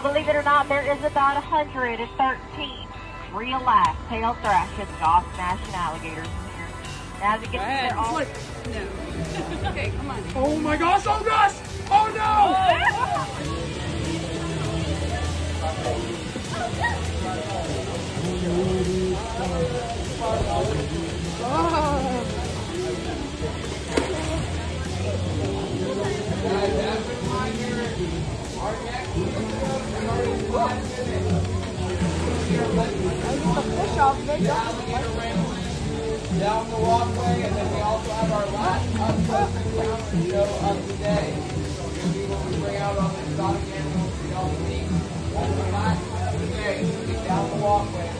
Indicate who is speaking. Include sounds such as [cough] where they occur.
Speaker 1: believe it or not, there is about 113 real life tail thrashing, jaw smashing alligators in here. Now, As it gets
Speaker 2: Right.
Speaker 1: they're all
Speaker 2: Look. No. [laughs] okay, come on.
Speaker 3: Oh my gosh, oh gosh!
Speaker 4: Down the walkway, and then we also have our last up-close encounter show of the day. So we're gonna be when we bring out all the exotic animals for y'all see. That's the last of the day. Down the walkway.